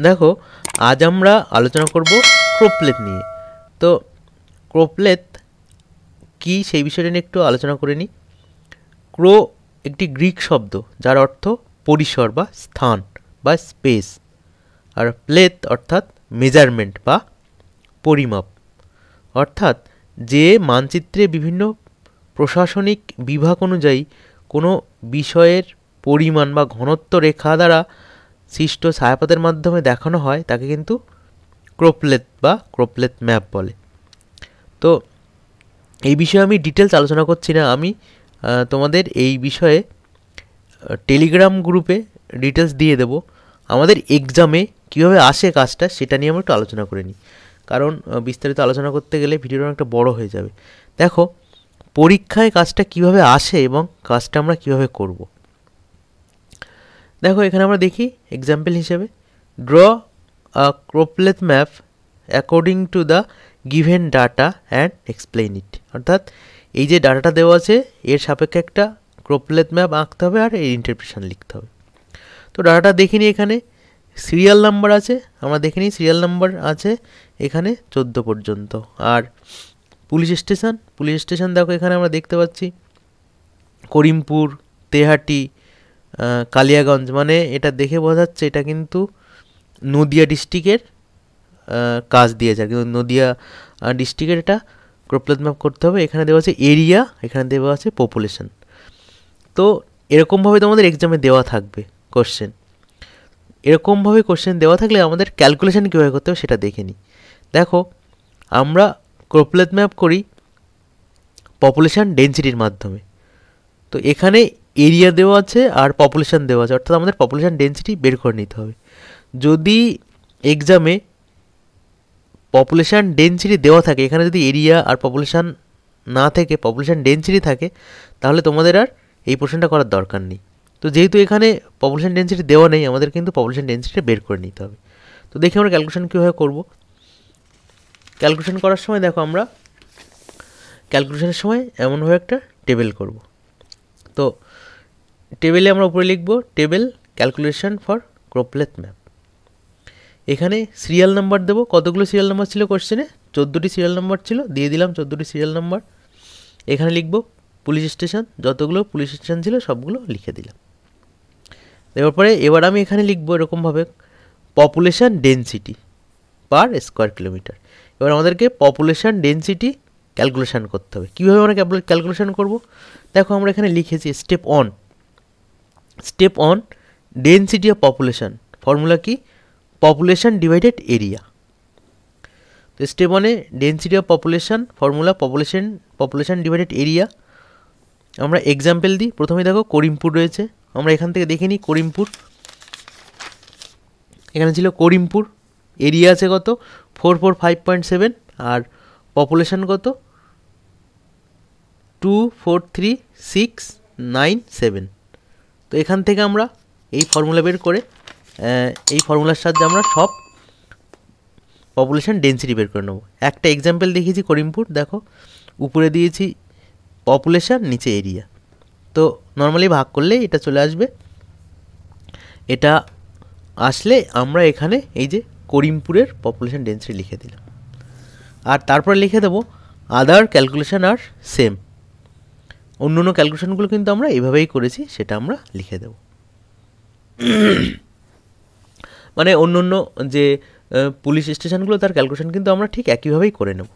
দেখো, আজ আমরা আলোচনা করব ক্রোপলেট নিয়ে। তো ক্রোপলেট কি সেই বিষয়টা নিয়ে একটু আলোচনা করে নিই। ক্রো একটি গ্রিক শব্দ, যার অর্থ পরিসর বা স্থান বা স্পেস। আর প্লেত অর্থাৎ মেজারমেন্ট বা পরিমাপ। অর্থাৎ যে মানচিত্রে বিভিন্ন প্রশাসনিক বিভাগ অনুযায়ী কোনো বিষয়ের পরিমাণ বা ঘনত্ব রেখা দ্বারা সৃষ্ট ছায়াপথের মাধ্যমে দেখানো হয়, তাকে কিন্তু ক্রোপলেট বা ক্রোপলেট ম্যাপ বলে। তো এই বিষয়ে আমি ডিটেলস আলোচনা করছি না। আমি তোমাদের এই বিষয়ে টেলিগ্রাম গ্রুপে ডিটেলস দিয়ে দেব। আমাদের এক্সামে কীভাবে আসে কাজটা, সেটা নিয়ে আমরা একটু আলোচনা করে নিই। কারণ বিস্তারিত আলোচনা করতে গেলে ভিডিওটা অনেকটা বড় হয়ে যাবে। দেখো, পরীক্ষায় কাজটা কীভাবে আসে এবং কাজটা আমরা কীভাবে করব? দেখো, এখানে আমরা দেখি এক্সাম্পল হিসেবে। Draw a choropleth map according to the given data and explain it অর্থাৎ এই যে ডাটাটা দেওয়া আছে, এর সাপেক্ষে একটা ক্রোপলেথ ম্যাপ আঁকতে হবে আর এর ইন্টারপ্রিটেশন লিখতে হবে। তো ডাটাটা দেখিনি এখানে। সিরিয়াল নাম্বার আছে, আমরা দেখে নিই সিরিয়াল নাম্বার আছে এখানে চোদ্দ পর্যন্ত। আর পুলিশ স্টেশন পুলিশ স্টেশন দেখো, এখানে আমরা দেখতে পাচ্ছি। করিমপুর, তেহাটি কালিয়াগঞ্জ। মানে এটা দেখে বোঝা যাচ্ছে এটা কিন্তু নদিয়া ডিস্ট্রিক্টের কাজ দিয়েছে আর কিন্তু নদিয়া ডিস্ট্রিক্টের এটা ক্রোপলেট ম্যাপ করতে হবে। এখানে দেওয়া আছে এরিয়া, এখানে দেওয়া আছে পপুলেশন। তো এরকমভাবে তোমাদের এক্সামে দেওয়া থাকবে কোশ্চেন এরকমভাবে কোশ্চেন দেওয়া থাকলে আমাদের ক্যালকুলেশন কীভাবে করতে হবে সেটা দেখে নিই। দেখো, আমরা ক্রোপলেট ম্যাপ করি পপুলেশন ডেন্সিটির মাধ্যমে। তো এখানে এরিয়া দেওয়া আছে আর পপুলেশান দেওয়া আছে। অর্থাৎ আমাদের পপুলেশান ডেন্সিটি বের করে নিতে হবে। যদি এক্সামে পপুলেশান ডেন্সিটি দেওয়া থাকে, এখানে যদি এরিয়া আর পপুলেশান না থেকে পপুলেশান ডেন্সিটি থাকে, তাহলে তোমাদের আর এই প্রশ্নটা করার দরকার নেই। তো যেহেতু এখানে পপুলেশন ডেন্সিটি দেওয়া নেই, আমাদের কিন্তু পপুলেশান ডেন্সিটি বের করে নিতে হবে। তো দেখি আমরা ক্যালকুলেশন কীভাবে করব। ক্যালকুলেশন করার সময় দেখো আমরা ক্যালকুলেশনের সময় এমনভাবে একটা টেবিল করব। তো টেবিলে আমরা উপরে লিখব table calculation for choropleth map. এখানে সিরিয়াল নাম্বার দেবো। কতগুলো সিরিয়াল নাম্বার ছিল কোশ্চেনে? চোদ্দোটি সিরিয়াল নাম্বার ছিল। দিয়ে দিলাম চোদ্দোটি সিরিয়াল নাম্বার। এখানে লিখব পুলিশ স্টেশন। যতগুলো পুলিশ স্টেশন ছিল সবগুলো লিখে দিলাম। দেওয়ার পরে, এবার আমি এখানে লিখব এরকমভাবে population density per square kilometre. এবার আমাদেরকে পপুলেশান ডেন্সিটি ক্যালকুলেশান করতে হবে। কীভাবে আমরা ক্যালকুলেশান করব? দেখো আমরা এখানে লিখেছি step one step one density of population formula কি? পপুলেশন ডিভাইডেড এরিয়া তো স্টেপ ওয়ানে density of population formula population population divided area আমরা এক্সাম্পল দিই। প্রথমে দেখো করিমপুর রয়েছে। আমরা এখান থেকে দেখে নিই করিমপুর। এখানে ছিল করিমপুর। এরিয়া আছে কত? Four four five point seven আর পপুলেশন কত? Two four three six nine seven তো এখান থেকে আমরা এই ফর্মুলা বের করে এই ফর্মুলার সাহায্যে আমরা সব পপুলেশন ডেন্সিটি বের করে নেব। একটা এক্সাম্পল দেখিয়েছি করিমপুর, দেখো, উপরে দিয়েছি পপুলেশন নিচে এরিয়া তো নর্মালি ভাগ করলে এটা চলে আসবে। এটা আসলে আমরা এখানে এই যে করিমপুরের পপুলেশন ডেন্সিটি লিখে দিলাম। আর তারপরে লিখে দেবো আদার ক্যালকুলেশন আর সেম অন্য অন্য ক্যালকুলেশনগুলো কিন্তু আমরা এভাবেই করেছি, সেটা আমরা লিখে দেবো। মানে অন্য অন্য যে পুলিশ স্টেশনগুলো তার ক্যালকুলেশন কিন্তু আমরা ঠিক একইভাবেই করে নেব।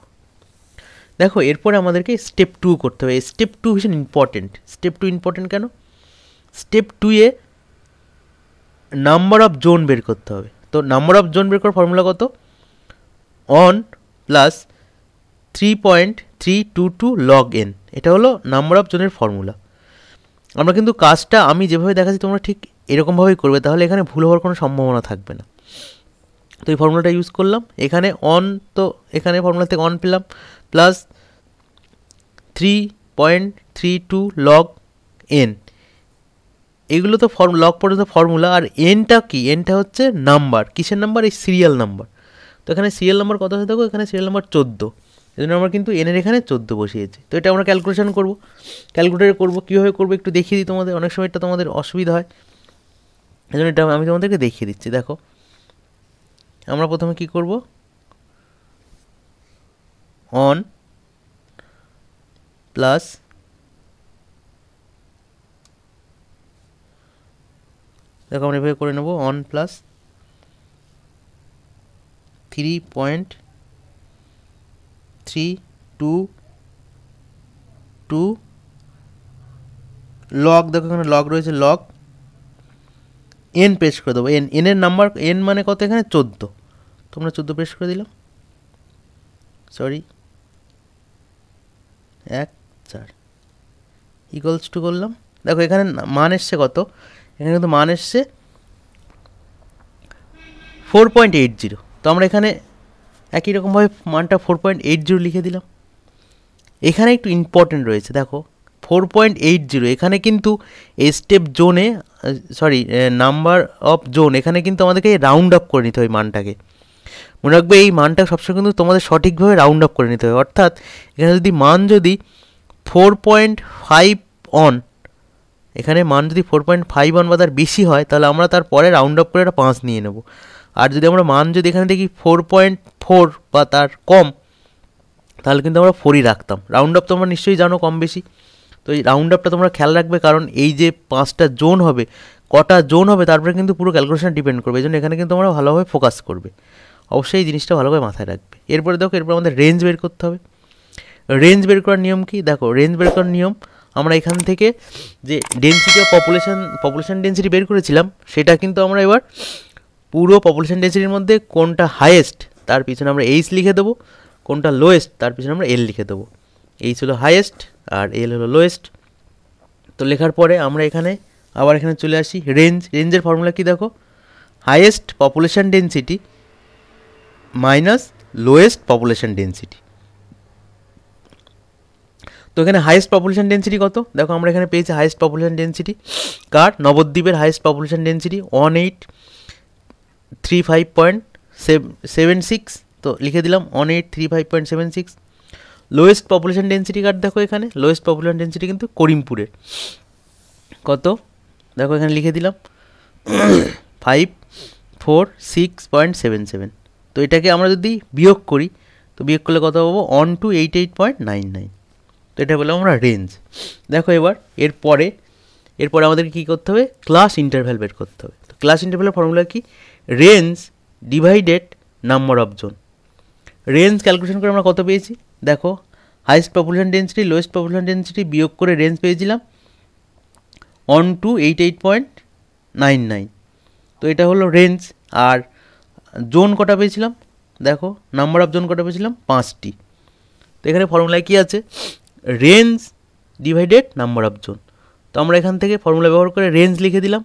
দেখো, এরপরে আমাদেরকে স্টেপ টু করতে হবে। স্টেপ টু ভীষণ ইম্পর্টেন্ট স্টেপ টু ইম্পর্টেন্ট কেন? স্টেপ টু এ নাম্বার অফ জোন বের করতে হবে। তো নাম্বার অফ জোন বের করার ফর্মুলা কত? One plus three point three two two log n এটা হলো নাম্বার অফ জোনের ফর্মুলা আমরা কিন্তু কাজটা আমি যেভাবে দেখাচ্ছি তোমরা ঠিক এরকমভাবেই করবে, তাহলে এখানে ভুল হওয়ার কোনো সম্ভাবনা থাকবে না। তো এই ফর্মুলাটা ইউজ করলাম। এখানে অন তো এখানে ফর্মুলা থেকে অন পেলাম plus three point three two log n এগুলো তো ফর্ম লগ পর্যন্ত ফর্মুলা আর এনটা কি? এনটা হচ্ছে নাম্বার কিসের নাম্বার এই সিরিয়াল নাম্বার তো এখানে সিরিয়াল নাম্বার কত হয়ে থাকো এখানে সিরিয়াল নাম্বার চোদ্দ। জন্য আমরা কিন্তু এনের এখানে চোদ্দ বসিয়েছি। তো এটা আমরা ক্যালকুলেশন করব। ক্যালকুলেটারে করব, কীভাবে করব একটু দেখিয়ে দিই তোমাদের। অনেক সময় এটা তোমাদের অসুবিধা হয়। এই জন্য এটা আমি তোমাদেরকে দেখিয়ে দিচ্ছি, দেখো। আমরা প্রথমে কি করব? অন প্লাস দেখো, আমরা এভাবে করে নেব। One plus three point three two two log দেখো এখানে লগ রয়েছে লগ এন পেস্ট করে দেবো এন এনের নাম্বার এন মানে কত এখানে? চোদ্দ। তোমরা চোদ্দ পেস্ট করে দিলাম। সরি এক, চার। ইকুয়ালস টু করলাম। দেখো এখানে মান এসছে কত? এখানে কিন্তু মান এসছে ফোর পয়েন্ট এইট জিরো তো আমরা এখানে একই রকমভাবে মানটা ফোর পয়েন্ট এইট জিরো লিখে দিলাম। এখানে একটু ইম্পর্টেন্ট রয়েছে, দেখো। ফোর পয়েন্ট এইট জিরো এখানে কিন্তু স্টেপ জোনে সরি নাম্বার অফ জোন এখানে কিন্তু আমাদেরকে রাউন্ড আপ করে নিতে হয় মানটাকে। মনে রাখবে এই মানটা সবসময় কিন্তু তোমাদের সঠিকভাবে রাউন্ড আপ করে নিতে হবে অর্থাৎ এখানে যদি মান যদি ফোর পয়েন্ট ফাইভ অন এখানে মান যদি ফোর পয়েন্ট ফাইভ ওয়ান বা তার বেশি হয়, তাহলে আমরা তারপরে রাউন্ড আপ করে একটা পাঁচ নিয়ে নেব। আর যদি আমরা মান যদি এখানে দেখি ফোর পয়েন্ট ফোর বা তার কম, তাহলে কিন্তু আমরা ফোরই রাখতাম। রাউন্ড আপ তোমরা নিশ্চয়ই জানো কম বেশি। তো এই রাউন্ড আপটা তোমরা খেয়াল রাখবে কারণ এই যে পাঁচটা জোন হবে, কটা জোন হবে, তারপরে কিন্তু পুরো ক্যালকুলেশন ডিপেন্ড করবে। এই জন্য এখানে কিন্তু তোমরা ভালোভাবে ফোকাস করবে। অবশ্যই এই জিনিসটা ভালোভাবে মাথায় রাখবে। এরপরে দেখো, এরপর আমাদের রেঞ্জ বের করতে হবে। রেঞ্জ বের করার নিয়ম কি? দেখো রেঞ্জ বের করার নিয়ম, আমরা এখান থেকে যে density of population population density বের করেছিলাম, সেটা কিন্তু আমরা এবার পুরো পপুলেশন ডেন্সিটির মধ্যে কোনটা হায়েস্ট তার পিছনে আমরা এইচ লিখে দেবো। কোনটা লোয়েস্ট তার পিছনে আমরা এল লিখে দেবো। এইচ হলো হায়েস্ট আর এল হলো লোয়েস্ট তো লেখার পরে আমরা এখানে আবার এখানে চলে আসি। রেঞ্জ রেঞ্জের ফর্মুলা কি দেখো? Highest population density minus lowest population density তো এখানে হাইয়েস্ট পপুলেশন ডেন্সিটি কত? দেখো আমরা এখানে পেয়েছি হাইয়েস্ট পপুলেশন ডেন্সিটি কার? নবদ্বীপের highest population density one eight three five point seven six তো লিখে দিলাম one eight three five point seven six lowest population density কার দেখো এখানে? লোয়েস্ট পপুলেশন ডেন্সিটি কিন্তু করিমপুরের কত? দেখো এখানে লিখে দিলাম five four six point seven seven তো এটাকে আমরা যদি বিয়োগ করি, তো বিয়োগ করলে কত পাবো? One two eight eight point nine nine তো এটা বললাম আমরা রেঞ্জ দেখো এবার এরপরে এরপরে আমাদেরকে কী করতে হবে? ক্লাস ইন্টারভ্যাল বের করতে হবে। তো ক্লাস ইন্টারভ্যালের ফর্মুলা কি? Range divided number of zone range calculation করে আমরা কত পেয়েছি? দেখো highest population density lowest population density বিয়োগ করে রেঞ্জ পেয়েছিলাম one two eight eight point nine nine তো এটা হলো রেঞ্জ আর জোন কটা পেয়েছিলাম? দেখো নাম্বার অফ জোন কটা পেয়েছিলাম? পাঁচটি। তো এখানে ফর্মুলায় কী আছে? Range divided number of zone তো আমরা এখান থেকে ফর্মুলা ব্যবহার করে রেঞ্জ লিখে দিলাম।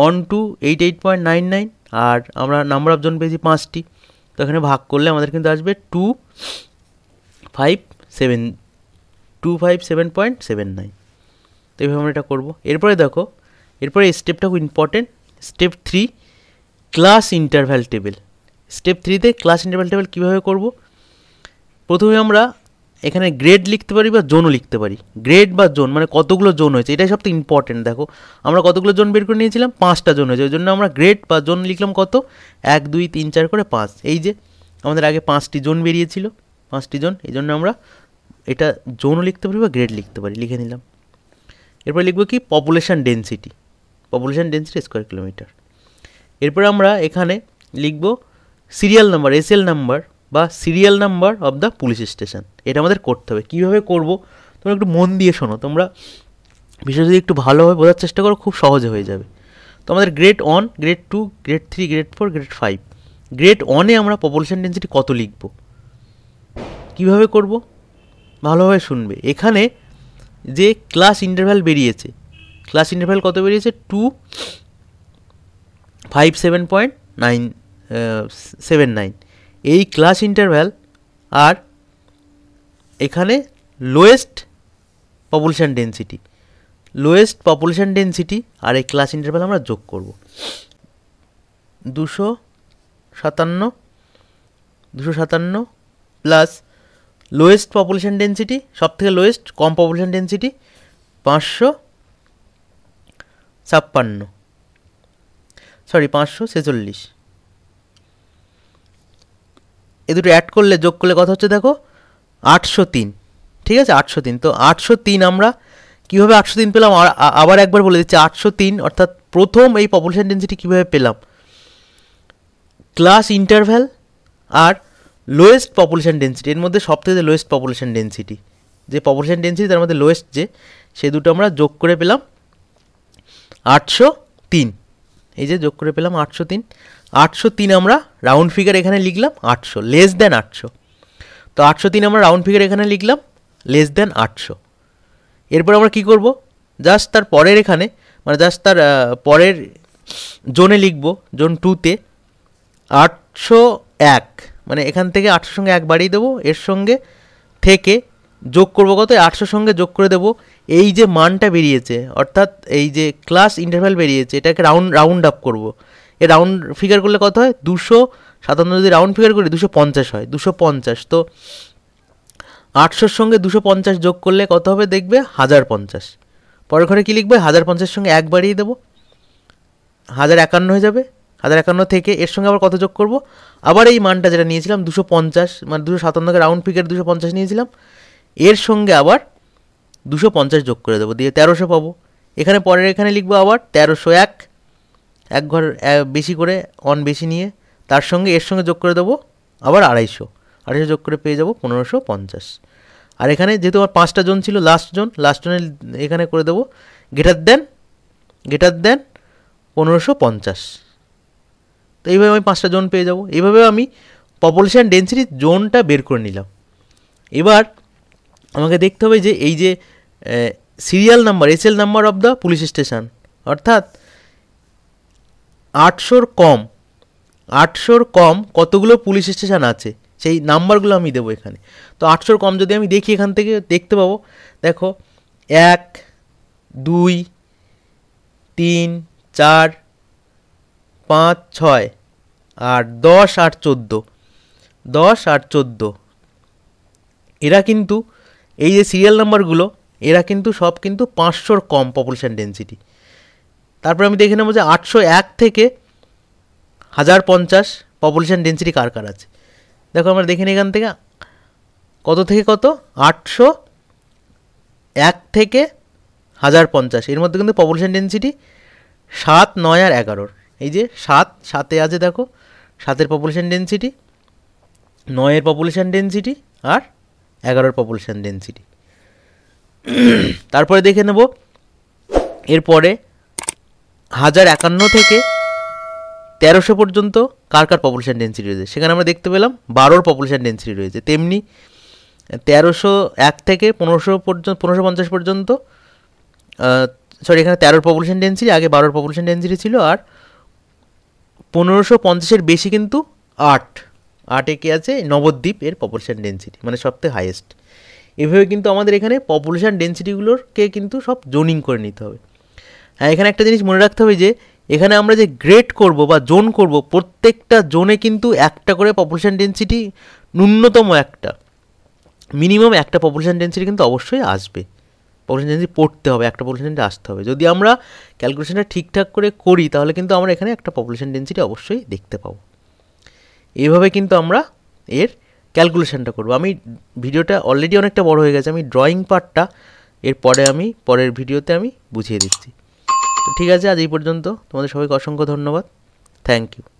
One two eight eight point nine nine আর আমরা নাম্বার অফ জোন পেয়েছি পাঁচটি। তো এখানে ভাগ করলে আমাদের কিন্তু আসবে two five seven two five seven point seven nine তো এইভাবে আমরা এটা করব। এরপরে দেখো, এরপরে স্টেপটা খুব important step three class interval table step থ্রিতে ক্লাস ইন্টারভ্যাল টেবিল কীভাবে করব? প্রথমে আমরা এখানে গ্রেড লিখতে পারি বা জোনও লিখতে পারি। গ্রেড বা জোন মানে কতগুলো জোন হয়েছে, এটাই সব থেকে ইম্পর্টেন্ট দেখো। আমরা কতগুলো জোন বের করে নিয়েছিলাম? পাঁচটা জোন হয়েছে। ওই জন্য আমরা গ্রেড বা জোন লিখলাম কত? এক, দুই, তিন, চার করে পাঁচ। এই যে, আমাদের আগে পাঁচটি জোন বেরিয়েছিল, পাঁচটি জোন এই জন্য আমরা এটা জোনও লিখতে পারি বা গ্রেড লিখতে পারি, লিখে নিলাম। এরপর লিখব কি? Population density population density square kilometre এরপর আমরা এখানে লিখব সিরিয়াল নাম্বার এসএল নাম্বার বা serial number of the police station এটা আমাদের করতে হবে। কীভাবে করব? তোমরা একটু মন দিয়ে শোনো। তোমরা বিষয় যদি একটু ভালোভাবে বোঝার চেষ্টা করো, খুব সহজে হয়ে যাবে। তো আমাদের grade one grade two grade three grade four grade five grade ওয়ানে আমরা পপুলেশন ডেন্সিটি কত লিখব? কীভাবে করব? ভালোভাবে শুনবে। এখানে যে ক্লাস ইন্টারভ্যাল বেরিয়েছে ক্লাস ইন্টারভ্যাল কত বেরিয়েছে? Two five seven point nine seven nine এই ক্লাস ইন্টারভ্যাল আর এখানে lowest population density lowest population density আর এই ক্লাস ইন্টারভ্যাল আমরা যোগ করব। দুশো সাতান্ন দুশো সাতান্ন প্লাস লোয়েস্ট পপুলেশান ডেন্সিটি সব থেকে লোয়েস্ট কম পপুলেশান ডেন্সিটি পাঁচশো ছাপ্পান্ন সরি পাঁচশো ছেচল্লিশ। এ দুটো অ্যাড করলে যোগ করলে কথা হচ্ছে দেখো আটশো তিন। ঠিক আছে? আটশো তিন। তো আটশো তিন আমরা কীভাবে আটশো তিন পেলাম? আবার একবার বলে দিচ্ছি, আটশো তিন অর্থাৎ প্রথম এই পপুলেশন ডেন্সিটি কীভাবে পেলাম? ক্লাস ইন্টারভ্যাল আর লোয়েস্ট পপুলেশন ডেন্সিটি এর মধ্যে সবথেকে লোয়েস্ট পপুলেশন ডেন্সিটি যে পপুলেশন ডেন্সিটি তার মধ্যে লোয়েস্ট যে, সে দুটো আমরা যোগ করে পেলাম আটশো তিন। এই যে যোগ করে পেলাম আটশো তিন। আটশো তিন আমরা রাউন্ড ফিগার এখানে লিখলাম আটশো লেস দেন আটশো। তো আটশো তিন আমরা রাউন্ড ফিগার এখানে লিখলাম লেস দেন আটশো। এরপর আমরা কি করব? জাস্ট তার পরের এখানে মানে জাস্ট তার পরের জোনে লিখব, জোন টুতে আটশো এক। মানে এখান থেকে আটশোর সঙ্গে এক বাড়িয়ে দেবো, এর সঙ্গে থেকে যোগ করব কত? আটশোর সঙ্গে যোগ করে দেবো। এই যে মানটা বেরিয়েছে, অর্থাৎ এই যে ক্লাস ইন্টারভ্যাল বেরিয়েছে, এটাকে রাউন্ড রাউন্ড আপ করব। এ রাউন্ড ফিগার করলে কত হয়? দুশো সাতান্ন যদি রাউন্ড ফিগার করি দুশো পঞ্চাশ হয়, দুশো পঞ্চাশ। তো আটশোর সঙ্গে দুশো পঞ্চাশ যোগ করলে কত হবে দেখবে? হাজার পঞ্চাশ। পরের ঘরে কী লিখবে? হাজার পঞ্চাশের সঙ্গে এক বাড়িয়ে দেবো। হাজার একান্ন হয়ে যাবে। হাজার একান্ন থেকে এর সঙ্গে আবার কত যোগ করব? আবার এই মানটা যেটা নিয়েছিলাম, দুশো পঞ্চাশ মানে দুশো সাতান্নকে রাউন্ড ফিগার দুশো পঞ্চাশ নিয়েছিলাম। এর সঙ্গে আবার দুশো পঞ্চাশ যোগ করে দেবো, দিয়ে তেরোশো পাবো। এখানে পরের এখানে লিখব আবার তেরোশো এক। এক ঘর বেশি করে অন বেশি নিয়ে। তার সঙ্গে এর সঙ্গে যোগ করে দেবো আবার আড়াইশো। আড়াইশো যোগ করে পেয়ে যাব পনেরোশো পঞ্চাশ। আর এখানে যেহেতু আমার পাঁচটা জোন ছিল লাস্ট জোন লাস্ট জোনে এখানে করে দেবো গেটার দেন গেটার দেন পনেরোশো পঞ্চাশ। তো এইভাবে আমি পাঁচটা জোন পেয়ে যাব। এইভাবে আমি পপুলেশান ডেন্সিটি জোনটা বের করে নিলাম। এবার আমাকে দেখতে হবে যে এই যে serial number SL number of the police station অর্থাৎ আটশোর কম আটশোর কম কতগুলো পুলিশ স্টেশন আছে? সেই নাম্বারগুলো আমি দেবো এখানে। তো আটশোর কম যদি আমি দেখি এখান থেকে, দেখতে পাবো, দেখো, এক, দুই, তিন, চার, পাঁচ, ছয়, আর দশ আর চোদ্দ। দশ আর চোদ্দ। এরা কিন্তু, এই যে সিরিয়াল নাম্বারগুলো, এরা কিন্তু সব কিন্তু পাঁচশোর কম পপুলেশন ডেন্সিটি তারপরে আমি দেখে নেব যে আটশো এক থেকে হাজার পঞ্চাশ পপুলেশন ডেন্সিটি কার কার আছে? দেখো আমরা দেখে এখান থেকে। কত থেকে কত? আটশো এক থেকে হাজার পঞ্চাশ। এর মধ্যে কিন্তু পপুলেশন ডেন্সিটি সাত, নয় আর এগারোর। এই যে সাত, সাতে আছে দেখো। সাতের পপুলেশন ডেন্সিটি নয়ের পপুলেশন ডেন্সিটি আর এগারোর পপুলেশন ডেন্সিটি তারপরে দেখে নেব। এরপরে হাজার একান্ন থেকে তেরোশো পর্যন্ত কার কার পপুলেশন ডেন্সিটি রয়েছে? সেখানে আমরা দেখতে পেলাম বারোর পপুলেশন ডেন্সিটি রয়েছে। তেমনি তেরোশো এক থেকে পনেরোশো পর্যন্ত, পনেরোশো পঞ্চাশ পর্যন্ত সরি এখানে তেরোর পপুলেশন ডেন্সিটি আগে বারোর পপুলেশন ডেন্সিটি ছিল আর পনেরোশো পঞ্চাশের বেশি কিন্তু আট। আটে কে আছে? নবদ্বীপ এর পপুলেশন ডেন্সিটি মানে সবথেকে হাইয়েস্ট এভাবে কিন্তু আমাদের এখানে পপুলেশান ডেন্সিটিগুলোকে কিন্তু সব জোনিং করে নিতে হবে। হ্যাঁ এখানে একটা জিনিস মনে রাখতে হবে যে এখানে আমরা যে গ্রেড করব বা জোন করব, প্রত্যেকটা জোনে কিন্তু একটা করে পপুলেশন ডেন্সিটি ন্যূনতম একটা। মিনিমাম একটা পপুলেশন ডেন্সিটি কিন্তু অবশ্যই আসবে। পপুলেশন ডেন্সিটি পড়তে হবে, একটা পপুলেশন ডেন্সিটি আসতে হবে। যদি আমরা ক্যালকুলেশনটা ঠিকঠাক করে করি, তাহলে কিন্তু আমরা এখানে একটা পপুলেশন ডেন্সিটি অবশ্যই দেখতে পাবো। এইভাবে কিন্তু আমরা এর ক্যালকুলেশনটা করব। আমি ভিডিওটা অলরেডি অনেকটা বড় হয়ে গেছে, আমি ড্রয়িং পার্টটা এরপরে আমি, পরের ভিডিওতে আমি বুঝিয়ে দিচ্ছি। তো ঠিক আছে আজ এই পর্যন্ত। তোমাদের সবাইকে অসংখ্য ধন্যবাদ। Thank you